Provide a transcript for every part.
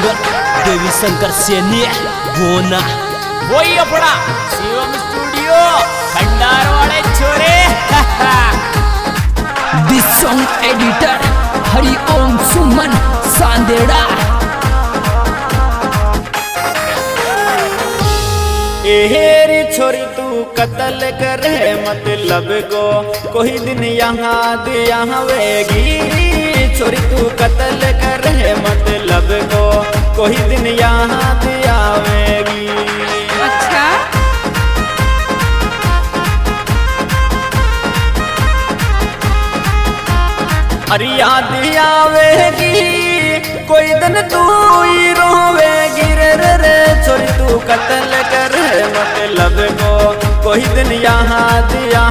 Singer देवी शंकर सेनी बोना वही अपना, शिवम स्टूडियो खंडार वाले छोरे this song editor Hari Om Suman Sandera. एहेरी छोरी, तू कत्ल करे मतलब गो। कोई दिन यहाँ, दिया हवेगी छोरी, तू कत्ल करे मतलब गो कोई दिन यहाँ दिया हवेगी अच्छा। अरे याद आवेगी कोई दिन तू ही रोवेगी। रे रे रे छोरी तू कत्ल कर मतलब को कोई दिन यहाँ दिया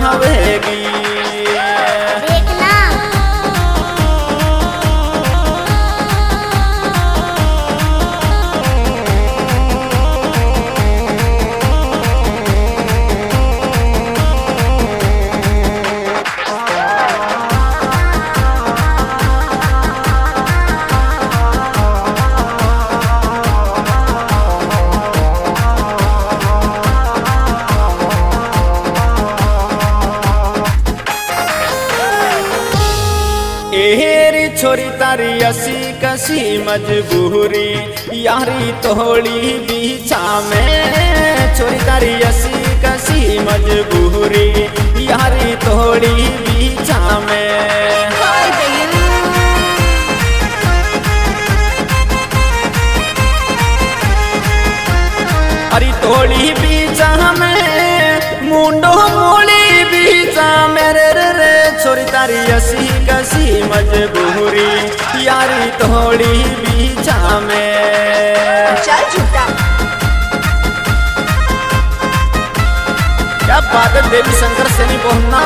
कसी मजबूरी यारी तोड़ी बीचा में छोरी तारी असी कसी मजबूरी यारी तोड़ी बीचा में अरे तोड़ी बीचा में मुंडो मोड़ी बीचा मेरे रे रे छोरी तारी मजबूरी तोड़ी बीचा में चल झूठा क्या बात देवी शंकर से नहीं बोलना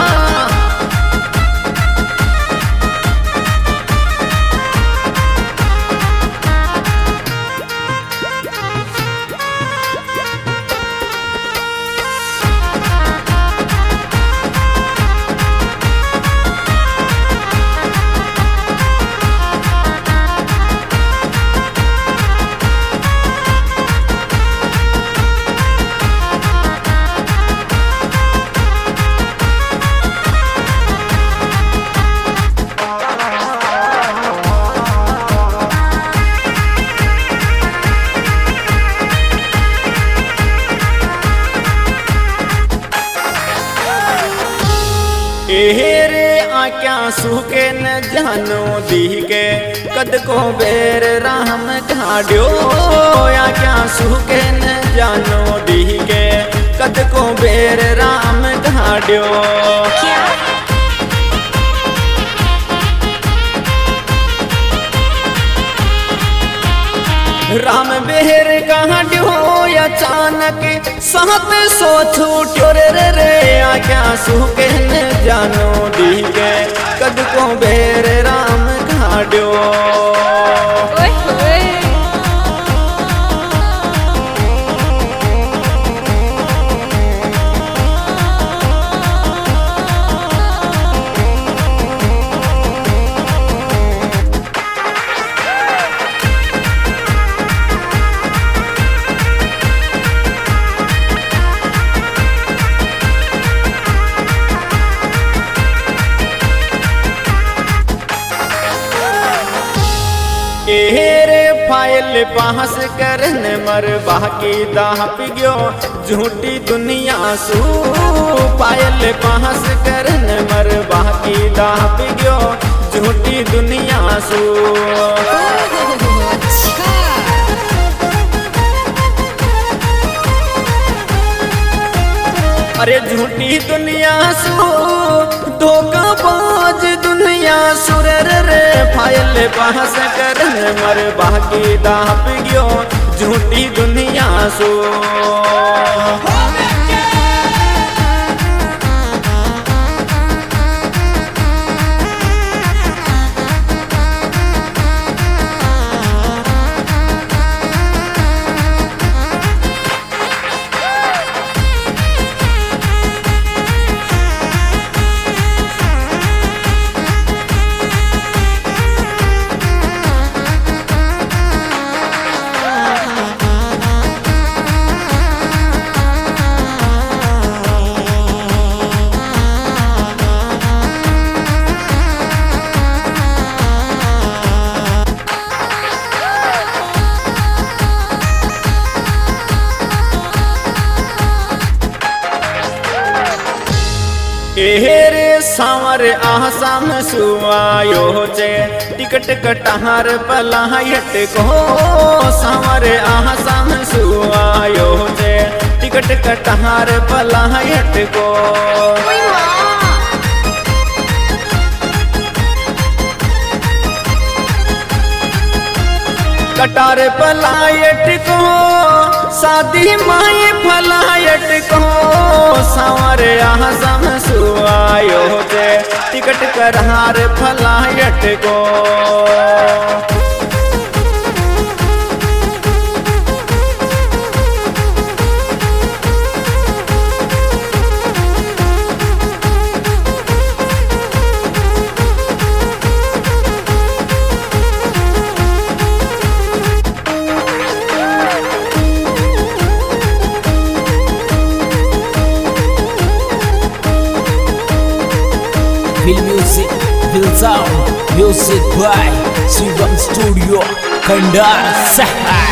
न जानो दी के कद को बेर राम ढाड्यो आक्या सुके न जानो दी के कद को बेर राम ढाड्यो क्या राम बेर ढाड्यो अचानक सात सो छूट्यो रे रे आक्या सुके न जानो दी के कद को बेर ढाड्यो पास करन मर बाकी दाह पिग्यो झूठी दुनिया सू पायल पास कर मर बाकी दाह पिग्यो झूठी दुनिया सू। फ़ाइल बहस कर मर बाकी दाप गो झूठी दुनिया सू। सावर आसाम सुआयो चे टिकट कटहार पलायट को सावर आसाम सुआयो चे टिकट कटहार पलायट को कटार पलायट को शादी माए फलायट को सावर आज़म सुआयो दे, टिकट करहार फलायट को music by Shivam Studio, Kandar Sahar.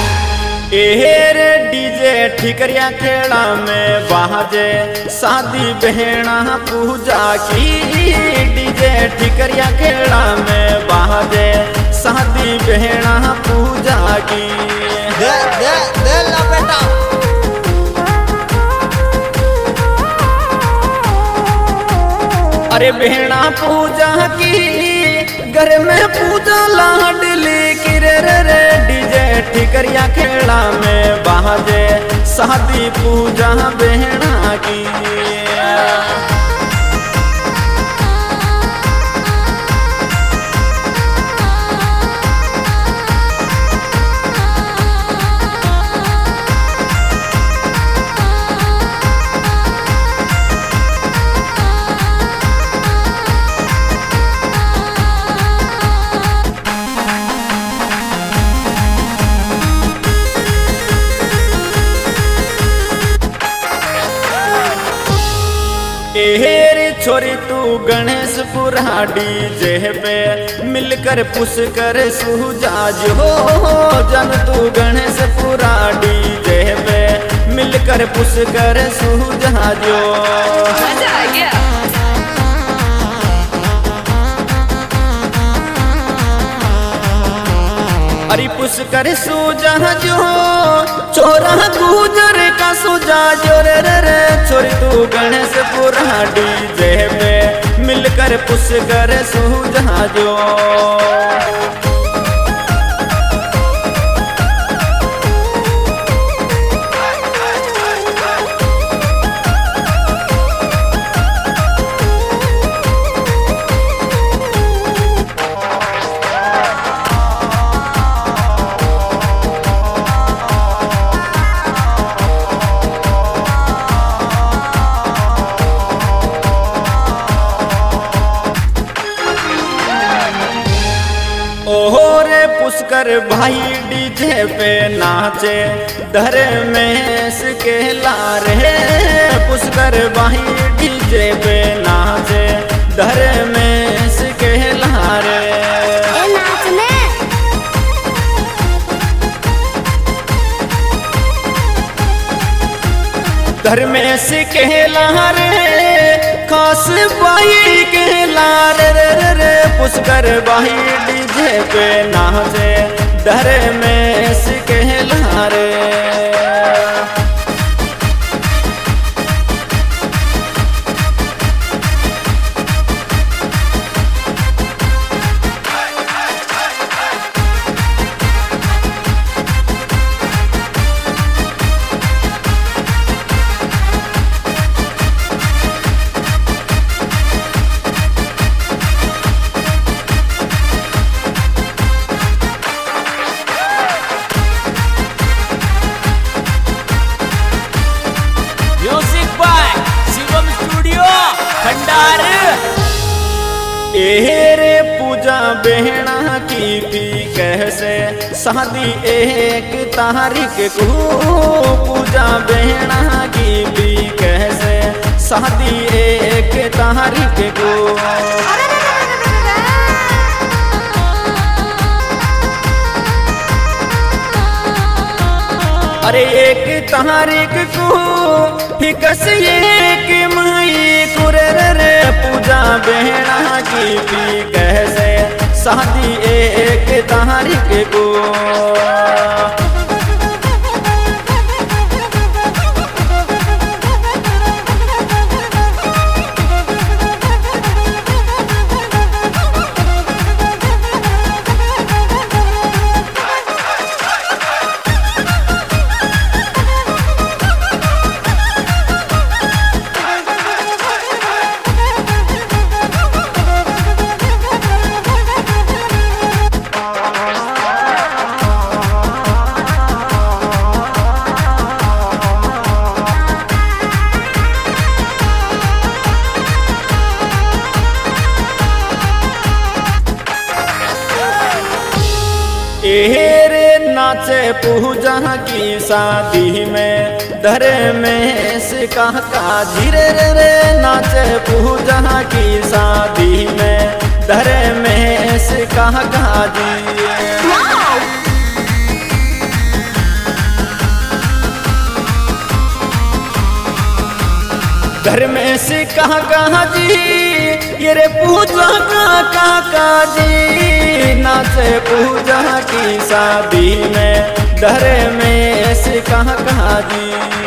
एहेर डीजे ठिकरिया खेड़ा में बाजे शादी बहना पूजा की। डीजे ठिकरिया खेड़ा में बाजे शादी बहना पूजा की। दे दे दे ला बेटा। अरे बहना पूजा की घर में पूजा लाडली की रे रे रे, डीजे ठिकरिया खेड़ा में बाजे। शादी पूजा बहना की। गणेश पुराडी जे पे मिलकर पुस कर सुजाज हो जन तू गणेश पुराडी। जे पे मिलकर पुस कर मज़ा आ गया। अरे पुस कर सुजाजो चोरा गुजर का सुजाजो रे रे रे छोरी तू गणेश पुराडी। जे पे मिलकर पुष्कर भाई डीजे पे नाचे धर में के लारे। पुष्कर भाई डीजे पे नाचे धर में के लारे। धर्मेश के लारे रे कर बाही डीजे पे नाचे डरे में सिकेला लारे बहना की थी कैसे? शादी एक तारीख को पूजा बहना की थी कैसे? शादी एक तारीख को। अरे एक तारीख को फिकस एक मई कुरे रे पूजा बेहना की पी कैसे शादी एक तारीख को। एरे नाचे पूजा की शादी में, धरे में से कहा का धीरे रे नाचे पूजा की शादी में, धरे में से कहा का जी घर में से कहा कहा जी ये रे पूजा का काका जी नाचे पूजा की शादी में। डरे में ऐसे कहाँ कहाँ जी